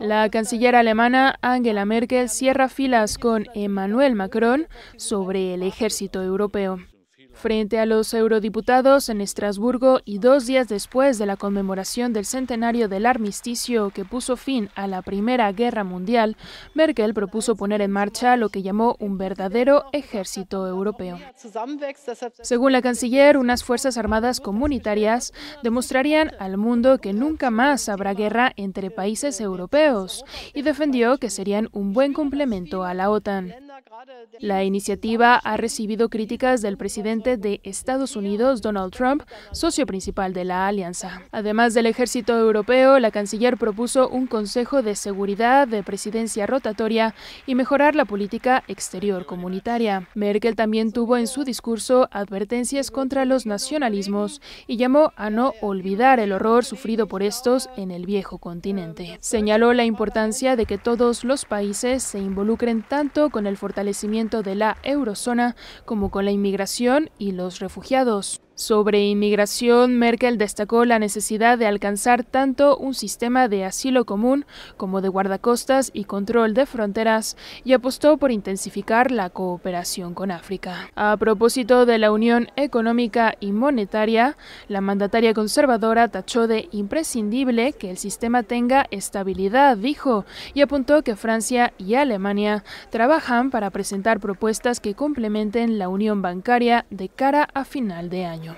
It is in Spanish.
La canciller alemana Angela Merkel cierra filas con Emmanuel Macron sobre el ejército europeo. Frente a los eurodiputados en Estrasburgo y dos días después de la conmemoración del centenario del armisticio que puso fin a la Primera Guerra Mundial, Merkel propuso poner en marcha lo que llamó un verdadero ejército europeo. Según la canciller, unas Fuerzas Armadas comunitarias demostrarían al mundo que nunca más habrá guerra entre países europeos y defendió que serían un buen complemento a la OTAN. La iniciativa ha recibido críticas del presidente de Estados Unidos, Donald Trump, socio principal de la alianza. Además del ejército europeo, la canciller propuso un Consejo de Seguridad de presidencia rotatoria y mejorar la política exterior comunitaria. Merkel también tuvo en su discurso advertencias contra los nacionalismos y llamó a no olvidar el horror sufrido por estos en el viejo continente. Señaló la importancia de que todos los países se involucren tanto con el fortalecimiento de la eurozona como con la inmigración y los refugiados. Sobre inmigración, Merkel destacó la necesidad de alcanzar tanto un sistema de asilo común como de guardacostas y control de fronteras y apostó por intensificar la cooperación con África. A propósito de la Unión Económica y Monetaria, la mandataria conservadora tachó de imprescindible que el sistema tenga estabilidad, dijo, y apuntó que Francia y Alemania trabajan para presentar propuestas que complementen la unión bancaria de cara a final de año.